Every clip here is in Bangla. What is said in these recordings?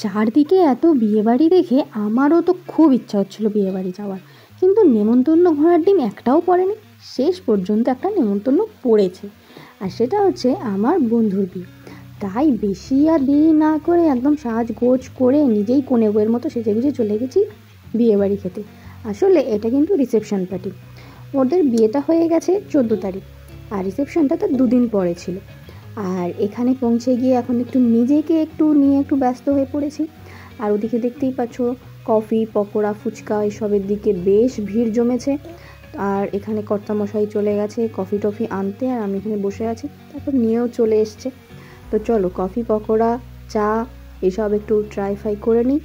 চারদিকে এত বিয়েবাড়ি দেখে আমারও তো খুব ইচ্ছা হচ্ছিল বিয়েবাড়ি যাওয়ার। কিন্তু নেমন্তন্ন ঘোড়ার ডিম একটাও পড়েনি। শেষ পর্যন্ত একটা নেমন্তন্ন পড়েছে। আর সেটা হচ্ছে আমার বন্ধুর বিয়ে। তাই বেশি আর দেরি না করে একদম সাজগোজ করে নিজেই কোণে বইয়ের মতো সেজে গুজে চলে গেছি বিয়েবাড়ি খেতে। আসলে এটা কিন্তু রিসেপশন পার্টি ওদের বিয়েটা হয়ে গেছে চোদ্দ তারিখ। আর রিসেপশনটা তো দুদিন পরে ছিল। আর এখানে পৌঁছে গিয়ে এখন একটু নিজেকে একটু নিয়ে একটু ব্যস্ত হয়ে পড়েছি। আর ওদিকে দেখতেই পাচ্ছ, কফি, পকোড়া, ফুচকা এসবের দিকে বেশ ভিড় জমেছে। আর এখানে কর্তামশাই চলে গেছে কফি টফি আনতে আর আমি এখানে বসে আছি। তারপর নিয়েও চলে এসছে। তো চলো কফি, পকোড়া, চা এসব একটু ট্রাই ফ্রাই করে নিই।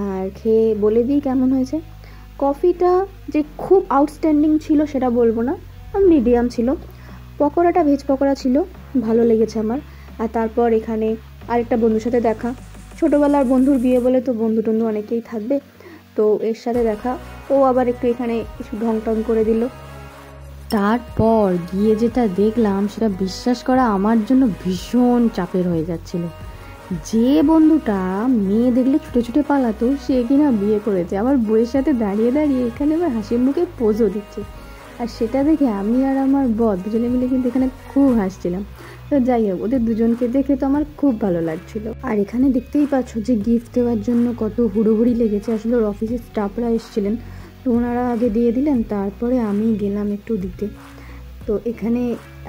আর খেয়ে বলে দিই কেমন হয়েছে। কফিটা যে খুব আউটস্ট্যান্ডিং ছিল সেটা বলব না মিডিয়াম ছিল। পকোড়াটা ভেজ পকোড়া ছিল। ভালো লেগেছে আমার। আর তারপর এখানে আরেকটা বন্ধুর সাথে দেখা। ছোটোবেলার বন্ধুর বিয়ে বলে তো বন্ধু টন্ধু অনেকেই থাকবে। তো এর সাথে দেখা। ও আবার একটু এখানে কিছু ঢং টং করে দিল। তারপর গিয়ে যেটা দেখলাম, সেটা বিশ্বাস করা আমার জন্য ভীষণ চাপের হয়ে যাচ্ছিল। যে বন্ধুটা মেয়ে দেখলে ছুটে ছুটে পালাতো, সে কিনা বিয়ে করেছে। আমার বইয়ের সাথে দাঁড়িয়ে দাঁড়িয়ে এখানে আবার হাসির মুখে পোজও দিচ্ছে। আর সেটা দেখে আমি আর আমার বর দুজনে মিলে কিন্তু এখানে খুব হাসছিলাম। তো যাই হোক, ওদের দুজনকে দেখে তো আমার খুব ভালো লাগছিল। আর এখানে দেখতেই পাচ্ছ যে গিফট দেওয়ার জন্য কত হুড়োহুড়ি লেগেছে। আসলে ওর অফিসের স্টাফরা এসেছিলেন, তো ওনারা আগে দিয়ে দিলেন, তারপরে আমি গেলাম একটু দিতে। তো এখানে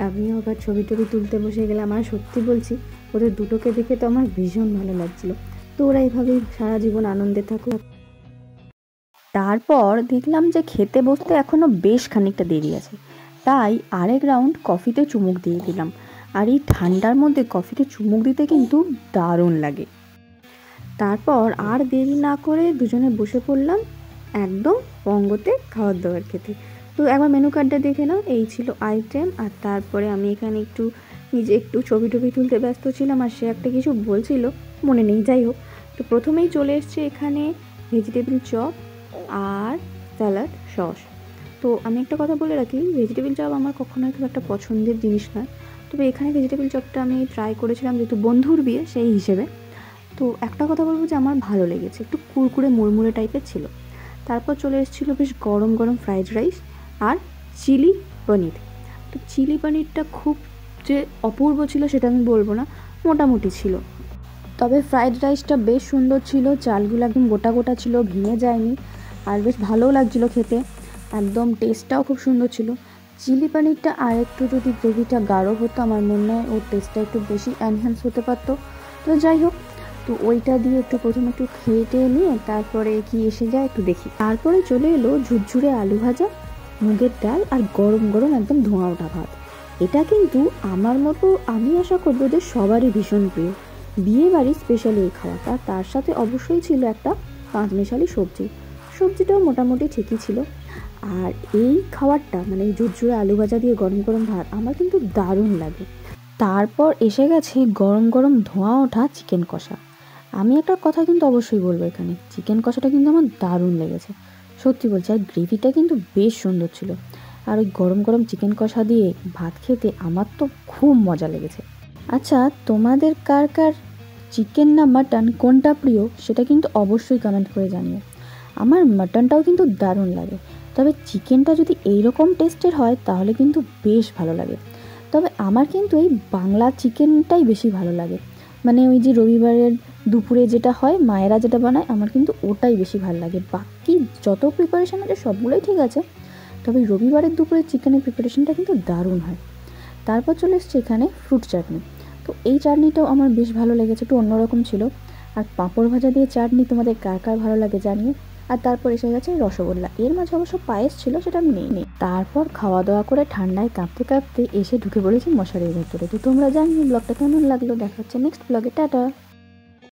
আমিও আবার ছবি টবি তুলতে বসে গেলাম। আর সত্যি বলছি, ওদের দুটোকে দেখে তো আমার ভীষণ ভালো লাগছিল। তো ওরা এইভাবেই সারা জীবন আনন্দে থাকুক। তারপর দেখলাম যে খেতে বসতে এখনও বেশ খানিকটা দেরি আছে। তাই আরেক রাউন্ড কফিতে চুমুক দিয়ে দিলাম। আর এই ঠান্ডার মধ্যে কফিতে চুমুক দিতে কিন্তু দারুণ লাগে। তারপর আর দেরি না করে দুজনে বসে পড়লাম একদম পঙ্গতে খাওয়ার দাওয়ার খেতে। তো একবার মেনু কার্ডটা দেখে নাও, এই ছিল আইটেম আর তারপরে আমি এখানে একটু নিজে একটু ছবি টবি তুলতে ব্যস্ত ছিলাম আর সে একটা কিছু বলছিল, মনে নেই, যাই হোক। তো প্রথমেই চলে এসছে এখানে ভেজিটেবল চপ আর স্যালাড, সস। তো আমি একটা কথা বলে রাখি ভেজিটেবিল চপ আমার কখনোই খুব একটা পছন্দের জিনিস নয়। তবে এখানে ভেজিটেবিল চপটা আমি ট্রাই করেছিলাম যেহেতু বন্ধুর বিয়ে, সেই হিসেবে। তো একটা কথা বলব যে আমার ভালো লেগেছে, একটু কুরকুরে মুড়মুড়ে টাইপের ছিল। তারপর চলে এসেছিল বেশ গরম গরম ফ্রাইড রাইস আর চিলি পনির তো চিলি পনিরটা খুব যে অপূর্ব ছিল সেটা আমি বলব না, মোটামুটি ছিল। তবে ফ্রাইড রাইসটা বেশ সুন্দর ছিল, চালগুলো একদম গোটা গোটা ছিল, ভেঙে যায়নি। আর বেশ ভালোও লাগছিল খেতে। একদম টেস্টটাও খুব সুন্দর ছিল। চিলি পানিরটা আর একটু যদি গ্রেভিটা গাঢ় হতো, আমার মনে হয় ওর টেস্টটা একটু বেশি এনহ্যান্স হতে পারতো। তো যাই হোক, তো ওইটা দিয়ে একটু প্রথমে একটু খেয়ে টেয়ে নিয়ে তারপরে কি এসে যায় একটু দেখি। তারপরে চলে এলো ঝুরঝুরে আলু ভাজা, মুগের ডাল আর গরম গরম একদম ধোঁয়া ওঠা ভাত। এটা কিন্তু আমার মতো আমি আশা করব যে সবারই ভীষণ প্রিয়। বিয়ে বাড়ির স্পেশাল এই খাওয়াটা। তার সাথে অবশ্যই ছিল একটা পাঁচমেশালি সবজি। সবজিটাও মোটামুটি ঠিকই ছিল। আর এই খাবারটা মানে জুজুরে আলু ভাজা দিয়ে গরম গরম ভাত, আমার কিন্তু দারুণ লাগে। তারপর এসে গেছে গরম গরম ধোঁয়া ওঠা চিকেন কষা। আমি একটা কথা কিন্তু অবশ্যই বলব এখানে, চিকেন কষাটা কিন্তু আমার দারুণ লেগেছে। সত্যি বলছি, আর গ্রেভিটা কিন্তু বেশ সুন্দর ছিল। আর ওই গরম গরম চিকেন কষা দিয়ে ভাত খেতে আমার তো খুব মজা লেগেছে। আচ্ছা তোমাদের কার কার চিকেন না মাটন কোনটা প্রিয়, সেটা কিন্তু অবশ্যই কমেন্ট করে জানিও। আমার মাটনটাও কিন্তু দারুণ লাগে। তবে চিকেনটা যদি এইরকম টেস্টের হয়, তাহলে কিন্তু বেশ ভালো লাগে। তবে আমার কিন্তু এই বাংলা চিকেনটাই বেশি ভালো লাগে। মানে ওই যে রবিবারের দুপুরে যেটা হয়, মায়েরা যেটা বানায়, আমার কিন্তু ওটাই বেশি ভালো লাগে। বাকি যত প্রিপারেশান আছে, সবগুলোই ঠিক আছে। তবে রবিবারের দুপুরে চিকেনের প্রিপারেশানটা কিন্তু দারুণ হয়। তারপর চলে এসছে এখানে ফ্রুট চাটনি তো এই চাটনিটাও আমার বেশ ভালো লেগেছে, একটু অন্যরকম ছিল। আর পাঁপড় ভাজা দিয়ে চাটনি তোমাদের কার কার ভালো লাগে জানিও। আর তারপর এসে গেছে রসগোল্লা। এর মাঝে অবশ্য পায়েস ছিল, সেটা নেই নেই তারপর খাওয়া দাওয়া করে ঠান্ডায় কাঁপতে কাঁপতে এসে ঢুকে পড়েছি মশারির ভেতরে। তো তোমরা জানিও ব্লগটা কেমন লাগল, দেখা হচ্ছে নেক্সট ব্লগে। টাটা!